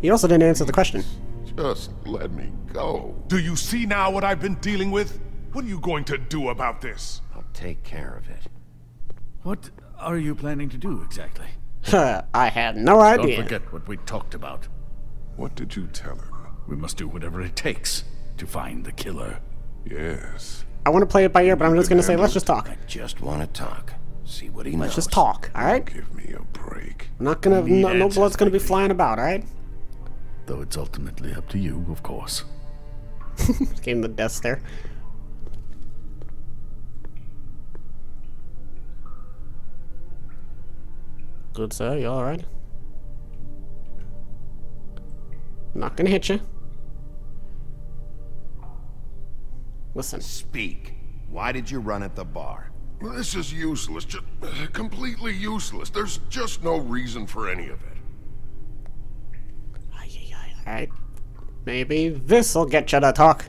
He also didn't answer the question. Just let me go. Do you see now what I've been dealing with? What are you going to do about this? I'll take care of it. What are you planning to do exactly? I had no idea. Don't idea. forget what we talked about. What did you tell him? We must do whatever it takes to find the killer. Yes. I want to play it by ear, but I'm just gonna say, let's just talk. I just want to talk. See what he knows. Let's just talk, alright? Give me a break. I'm not gonna, no, no blood's gonna be flying about, alright? Though it's ultimately up to you, of course. Came the death stare. Good sir, you alright? Not gonna hit you. Listen, Speak. Why did you run at the bar? This is useless. Just uh, completely useless. There's just no reason for any of it. Alright. Maybe this'll get you to talk.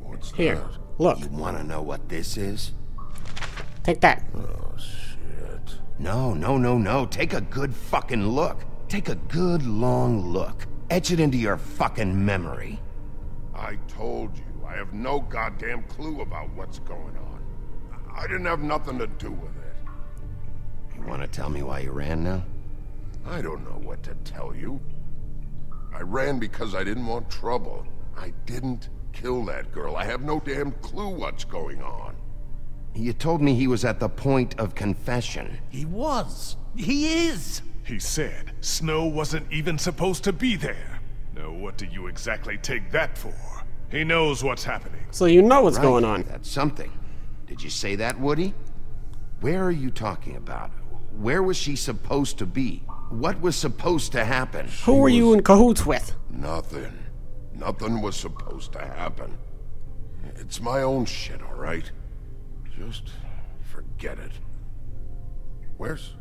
What's Here, that? look, You want to know what this is? take that. Oh, shit. No, no, no, no. Take a good fucking look. Take a good long look. Etch it into your fucking memory. I told you, I have no goddamn clue about what's going on. I didn't have nothing to do with it. You want to tell me why you ran now? I don't know what to tell you. I ran because I didn't want trouble. I didn't kill that girl. I have no damn clue what's going on. You told me he was at the point of confession. He was. He is. He said Snow wasn't even supposed to be there. Now what do you exactly take that for? He knows what's happening. So you know what's Right, going on. That's something. Did you say that, Woody? Where are you talking about? Where was she supposed to be? What was supposed to happen? Who were you in cahoots with? Nothing. Nothing was supposed to happen. It's my own shit, all right? Just forget it. Where's...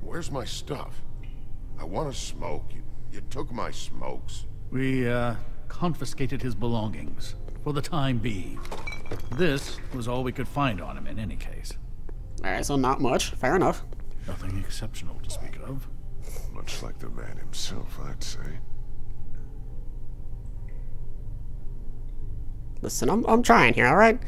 where's my stuff? I want to smoke. You, you took my smokes. We, uh, confiscated his belongings. For the time being. This was all we could find on him in any case. Alright, so not much. Fair enough. Nothing exceptional to speak of. Much like the man himself, I'd say. Listen, I'm, I'm trying here, alright?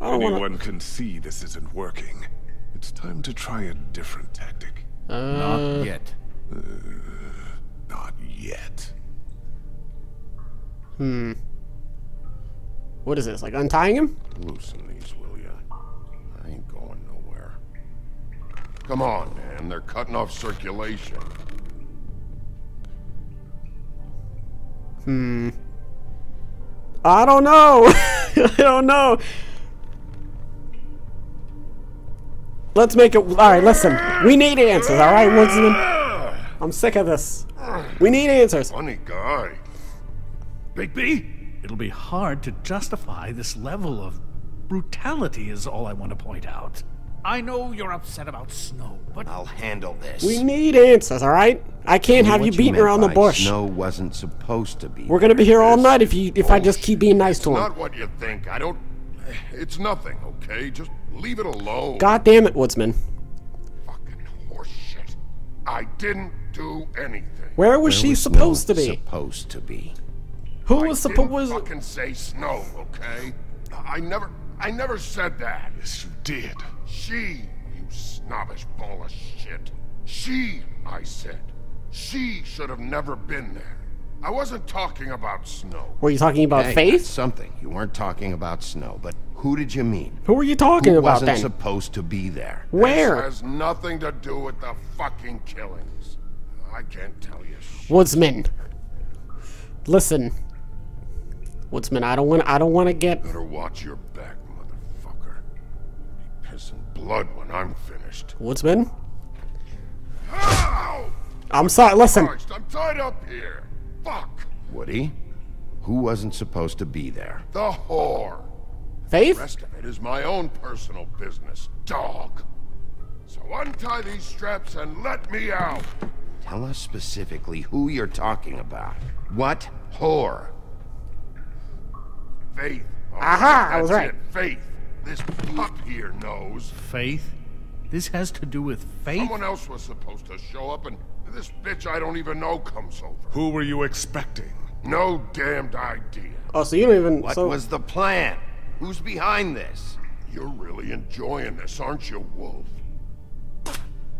I don't wanna... Anyone can see this isn't working. It's time to try a different tactic. Uh, Not yet. Not yet. hmm. What is this, like untying him? Loosen these, will ya? Come on, man. They're cutting off circulation. Hmm. I don't know. I don't know. Let's make it. Alright, listen. We need answers, alright, Woodsman? I'm sick of this. We need answers. Funny guy. Bigby, it'll be hard to justify this level of brutality is all I want to point out. I know you're upset about Snow, but I'll handle this. We need answers, alright? I can't have you beating meant around the by bush. Snow wasn't supposed to be. We're gonna be here all night if you if I just keep being nice to him. Not what you think. I don't... It's nothing, okay? Just leave it alone. God damn it, Woodsman. Fucking horseshit. I didn't do anything. Where was Where she was supposed Snow to be? Supposed to be. Who I was didn't supposed fucking say snow, okay? I never... I never said that. Yes, you did. She, you snobbish ball of shit. She, I said. She should have never been there. I wasn't talking about snow. Were you talking about Hey, Faith? something. You weren't talking about Snow, but who did you mean? Who were you talking Who about wasn't then? supposed to be there? Where? This has nothing to do with the fucking killings. I can't tell you shit. Woodsman. Listen. Woodsman, I don't want I don't want to get Better watch your back, motherfucker. Be pissing blood when I'm finished. Woodsman. Ow! I'm sorry. Listen. Christ, I'm tied up here. Fuck. Woody? Who wasn't supposed to be there? The whore. Faith? The rest of it is my own personal business, dog. So untie these straps and let me out. Tell us specifically who you're talking about. What whore? Faith. All Aha, I was that's right. It. Faith. This pup here knows. Faith? This has to do with faith? Someone else was supposed to show up, and this bitch I don't even know comes over. Who were you expecting? No damned idea. Oh, so you don't even. What so, was the plan? Who's behind this? You're really enjoying this, aren't you, Wolf?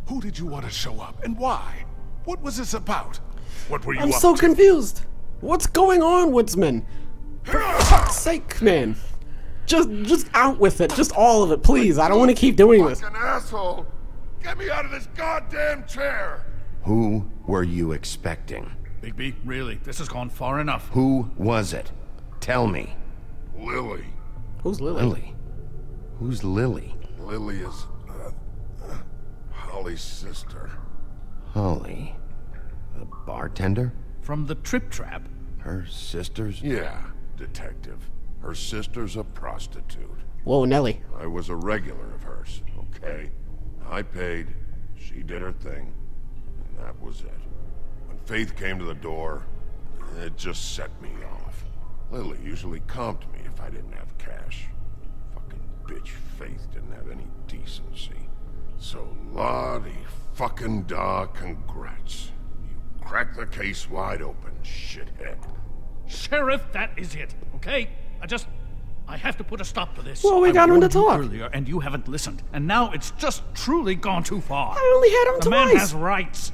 Who did you want to show up, and why? What was this about? What were you I'm up so to? confused. What's going on, Woodsman? For fuck's sake, man. Just, just out with it. Just all of it, please. I don't want to keep doing this. Fucking asshole! Get me out of this goddamn chair! Who were you expecting? Bigby, really, this has gone far enough. Who was it? Tell me. Lily. Who's Lily? Lily. Who's Lily? Lily is uh, uh, Holly's sister. Holly. The bartender? From the Trip Trap. Her sister's? Yeah, detective. Her sister's a prostitute. Whoa, Nelly. I was a regular of hers, okay? I paid, she did her thing, and that was it. When Faith came to the door, it just set me off. Lily usually comped me if I didn't have cash. Fucking bitch Faith didn't have any decency. So, Lottie fucking da congrats. You cracked the case wide open, shithead. Sheriff, that is it, okay? I just. I have to put a stop to this. Well, we I got him to talk. earlier, and you haven't listened. And now it's just truly gone too far. I only had him the man twice. has rights.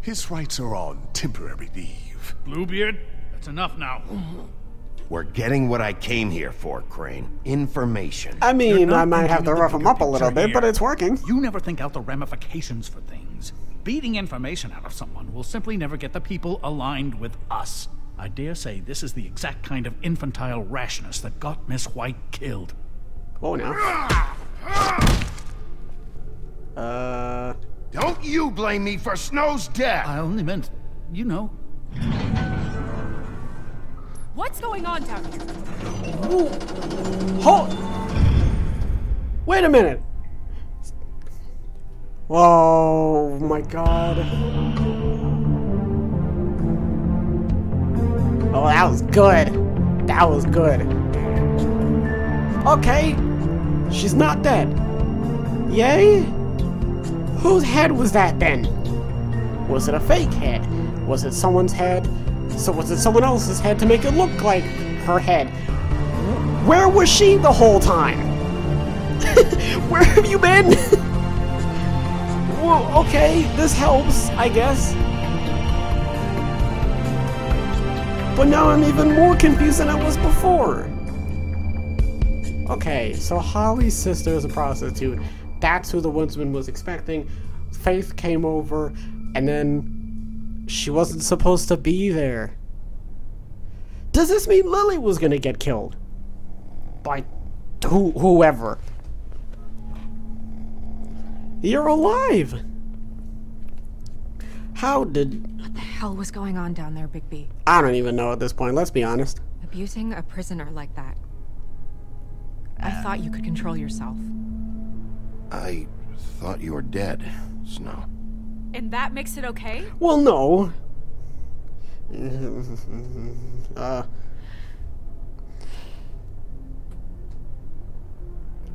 His rights are on temporary leave. Bluebeard, that's enough now. We're getting what I came here for, Crane. Information. I mean, I might have to thinking of the rough him up a little picture bit, but it's working. You never think out the ramifications for things. Beating information out of someone will simply never get the people aligned with us. I dare say this is the exact kind of infantile rashness that got Miss White killed. Whoa, now. Uh, Don't you blame me for Snow's death! I only meant, you know, What's going on down here? hold. Wait a minute. Oh my God. Oh, that was good. That was good. Okay, she's not dead. Yay? Whose head was that then? Was it a fake head? Was it someone's head? So was it someone else's head to make it look like her head? Where was she the whole time? Where have you been? well, okay, this helps, I guess. But now I'm even more confused than I was before. Okay, so Holly's sister is a prostitute. That's who the woodsman was expecting. Faith came over, and then she wasn't supposed to be there. Does this mean Lily was gonna get killed? By who whoever. You're alive! How did What the hell was going on down there, Bigby? I don't even know at this point, let's be honest. Abusing a prisoner like that. I thought you could control yourself. I thought you were dead, Snow. And that makes it okay? Well no. uh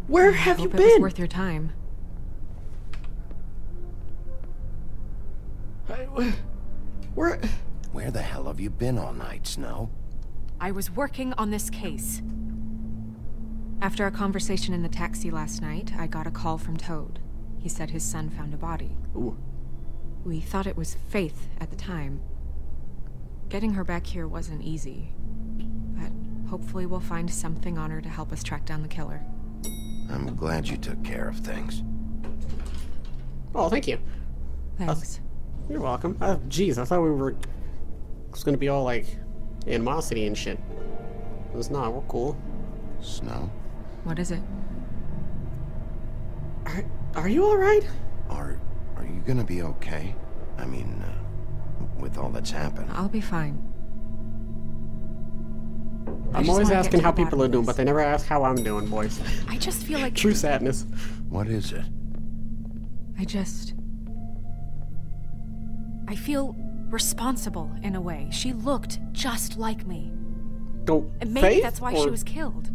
Where have you Hope it was worth your time. Where Where the hell have you been all night, Snow? I was working on this case. After a conversation in the taxi last night, I got a call from Toad. He said his son found a body. Ooh. We thought it was Faith at the time. Getting her back here wasn't easy. But hopefully we'll find something on her to help us track down the killer. I'm glad you took care of things. Oh, thank you. Thanks. You're welcome. Uh, jeez, I thought we were was gonna be all like animosity and shit. It's not. We're cool. Snow, What is it? Are, are you all right? are are you gonna be okay? I mean, uh, with all that's happened. I'll be fine. I I'm always asking how people are doing, but they never ask how I'm doing, boys. I just feel like True sadness. What is it? I just. I feel responsible in a way. She looked just like me. Go. And maybe Faith, that's why or she was killed.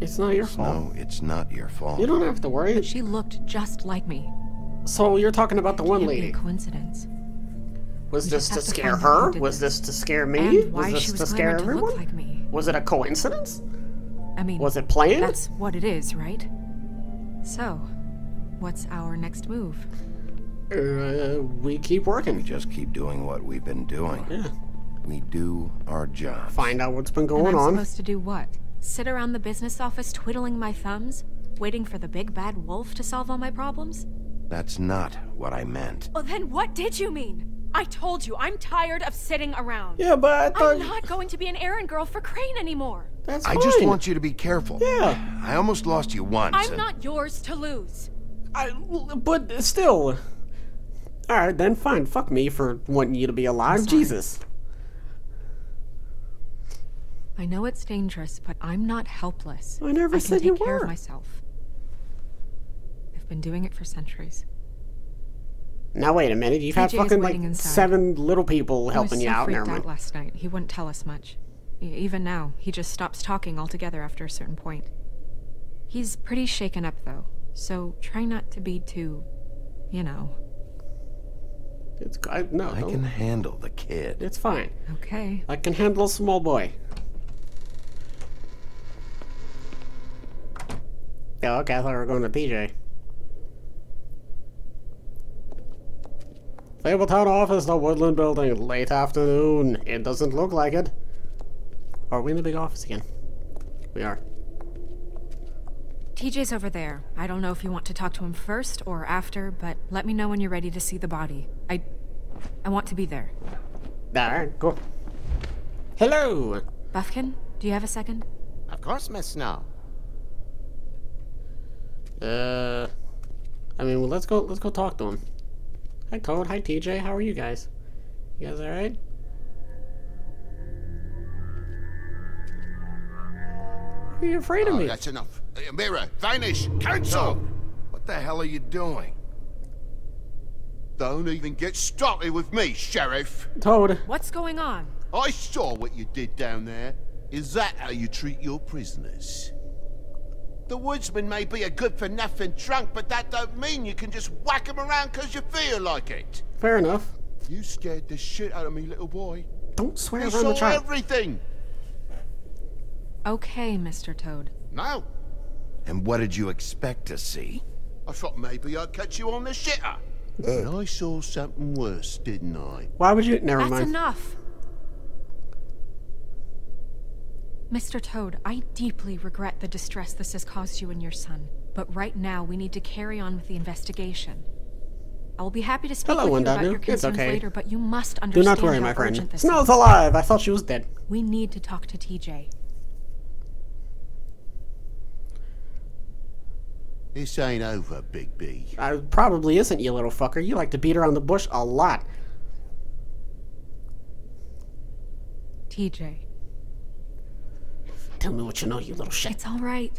It's not your fault. No, it's not your fault. You don't have to worry. She looked just like me. So you're talking about the one Can't be a lady. coincidence. Was We this to scare find out who her? Was this. this to scare me? And was this to scare clamored to everyone? like me. Was it a coincidence? I mean, Was it planned? That's what it is, right? So, what's our next move? Uh, we keep We working. just keep doing what we've been doing. Yeah. We do our job. Find out what's been And going I'm on. supposed to do what? Sit around the business office twiddling my thumbs, waiting for the big bad wolf to solve all my problems? That's not what I meant. Well, then what did you mean? I told you, I'm tired of sitting around. Yeah, but I thought I'm not going to be an errand girl for Crane anymore. that's I fine. just want you to be careful. Yeah. I almost lost you once. I'm and- not yours to lose. I, but still. All right, then fine. Fuck me for wanting you to be alive. Jesus. I know it's dangerous, but I'm not helpless. I never I can said take care of myself. I've been doing it for centuries. Now wait a minute. You've had fucking like inside. seven little people helping you so out. freaked out last night. He wouldn't tell us much. Even now, he just stops talking altogether after a certain point. He's pretty shaken up though, so try not to be too, you know. It's I, no. I don't- can handle the kid. It's fine. Okay. I can handle a small boy. Yeah, okay, I thought we were going to PJ. Fabletown office, the Woodland building, late afternoon. It doesn't look like it. Are we in the big office again? We are. TJ's over there. I don't know if you want to talk to him first or after, but let me know when you're ready to see the body. I I want to be there. Alright, cool. Hello! Buffkin, do you have a second? Of course, Miss Snow. Uh, I mean, well, let's go. Let's go talk to him. Hi, Toad. Hi, TJ. How are you guys? You guys all right? Are you afraid of Oh, me? that's enough. Mirror, vanish, cancel! Oh, what the hell are you doing? Don't even get started with me, Sheriff. Toad. What's going on? I saw what you did down there. Is that how you treat your prisoners? The woodsman may be a good-for-nothing drunk, but that don't mean you can just whack him around 'cause you feel like it. Fair enough. You scared the shit out of me, little boy. Don't swear You around the saw child. everything. Okay, Mr. Toad. No, And what did you expect to see? I thought maybe I'd catch you on the shitter. Uh. But I saw something worse, didn't I? Why would you? Never That's mind. enough. Mr. Toad, I deeply regret the distress this has caused you and your son. But right now, we need to carry on with the investigation. I will be happy to speak Hello, with you about Windanu. your It's concerns okay. later, but you must understand Do understand not worry, my friend. urgent this alive. I thought she was dead. We need to talk to TJ. This ain't over, Big B. I probably isn't, you little fucker. You like to beat around the bush a lot. TJ. Tell me what you know, you little shit. It's all right.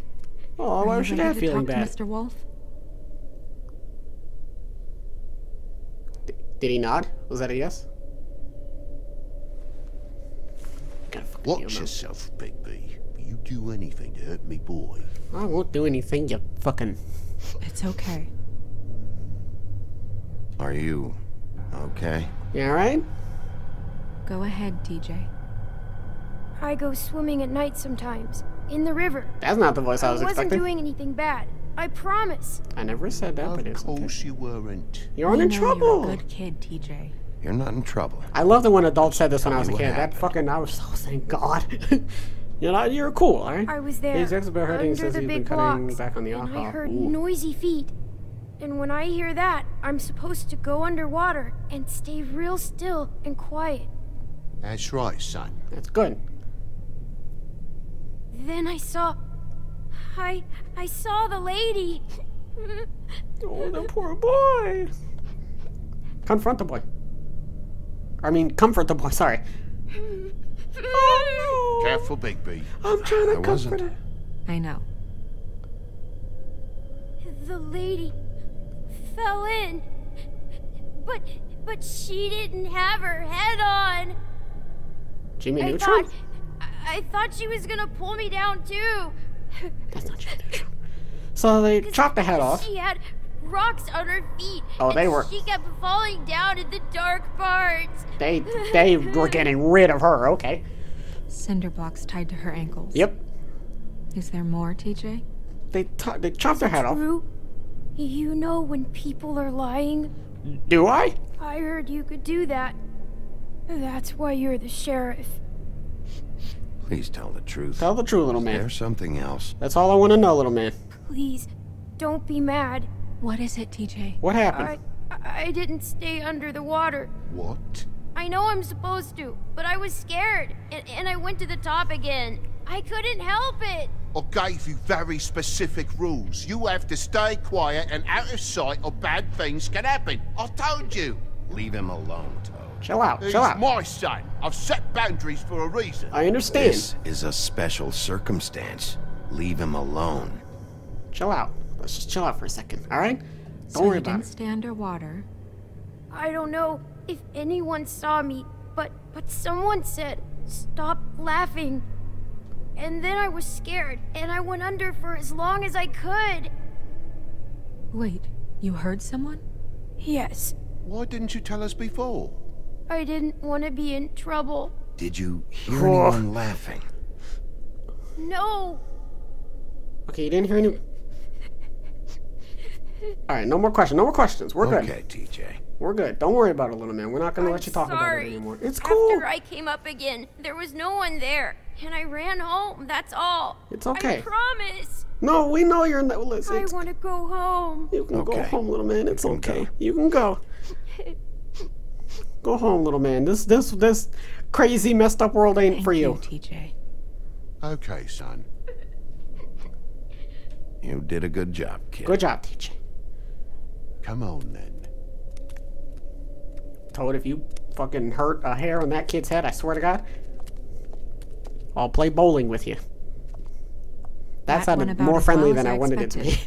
Oh, why you was your dad feeling bad? Mr. Wolf? Did he nod? Was that a yes? Gotta fucking deal Watch yourself, Big B. You do anything to hurt me boy. I won't do anything, you fucking. It's okay. Are you okay? You alright? Go ahead, TJ. I go swimming at night sometimes, in the river. That's not the voice I was expecting. I wasn't expecting. doing anything bad. I promise. I never said that, but Of it's okay. course you weren't. You're We in know trouble. You're a good kid, TJ. You're not in trouble. I love it when adults said this when I was a me what kid. That fucking, I was so thank God. you know, you're cool, alright? I was there, The exec's been hurting under since the he's been big cutting blocks, back on the and alcohol. I heard Ooh. noisy feet. And when I hear that, I'm supposed to go underwater and stay real still and quiet. That's right, son. That's good. Then I saw... I... I saw the lady. Oh, the poor boy. Confront the boy. I mean, comfort the boy, sorry. oh no! Careful, Big B. I'm trying to I comfort wasn't. her. I know. the lady fell in. But... But she didn't have her head on. Jimmy I Neutron? thought... I I thought she was gonna pull me down too. That's not true. That's true. So they chopped the head off. She had rocks on her feet. Oh, they were- She kept falling down in the dark parts. They they were getting rid of her. Okay. Cinder blocks tied to her ankles. Yep. Is there more, TJ? They t- they chopped her head off. Rue, you know when people are lying? Do I? I heard you could do that. That's why you're the sheriff. Please tell the truth. Tell the truth, little man. There's something else. That's all I want to know, little man. Please, don't be mad. What is it, TJ? What happened? I I didn't stay under the water. What? I know I'm supposed to, but I was scared, and, and I went to the top again. I couldn't help it. I gave you very specific rules. You have to stay quiet and out of sight or bad things can happen. I told you. Leave him alone, Toad. Chill out. He's Chill out. my son. I've set boundaries for a reason. I understand. This is a special circumstance. Leave him alone. Chill out. Let's just chill out for a second. All right? Don't so worry you about didn't it. stay underwater. I don't know if anyone saw me, but but someone said, "Stop laughing." And then I was scared, and I went under for as long as I could. Wait, you heard someone? Yes, Why didn't you tell us before? I didn't want to be in trouble. Did you hear Oh. anyone laughing? No, Okay, you didn't hear any. All right, no more questions. No more questions. We're good. Okay, TJ. We're good. Don't worry about it, little man. We're not gonna let you talk about it anymore. It's cool. After I came up again, there was no one there, and I ran home. That's all. It's okay. I promise. No, we know you're in not. Listen, I it's- want to go home. you can go home, little man. It's You okay. go. You can go. Go home, little man. This this this crazy messed up world ain't for you. TJ. Okay, son. You did a good job, kid. Good job, TJ. Come on then. Told if you fucking hurt a hair on that kid's head, I swear to God, I'll play bowling with you. That, That sounded more friendly well than I I wanted it to be.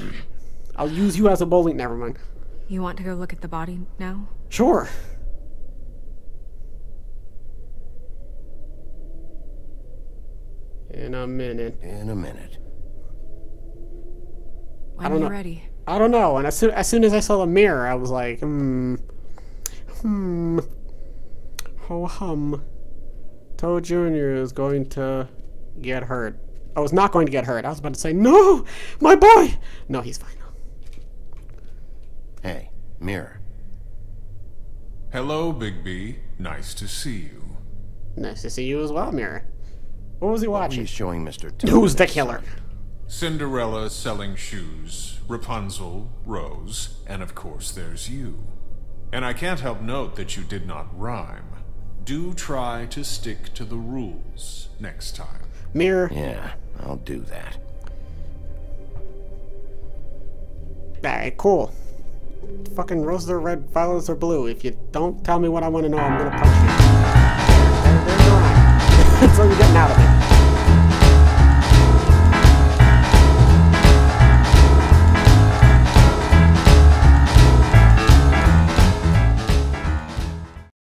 I'll use you as a bowling. Never mind. You want to go look at the body now? Sure. In a minute. In a minute. When don't you know. ready? I don't know. And as soon as soon as I saw the mirror, I was like, hmm, hmm, ho hum. Toad Junior is going to get hurt. I was not going to get hurt. I was about to say, no, my boy. No, he's fine. Hey, Mirror. Hello, Big B. Nice to see you. Nice to see you as well, Mirror. What was he watching? He's showing Mr. Toad? Who's the killer? time? Cinderella selling shoes, Rapunzel, Rose, and of course there's you. And I can't help note that you did not rhyme. Do try to stick to the rules next time. Mirror. Yeah, I'll do that. Alright, cool. Fucking roses are red, violets are blue. If you don't tell me what I want to know, I'm gonna punch you. There- there's your line. That's what you're getting out of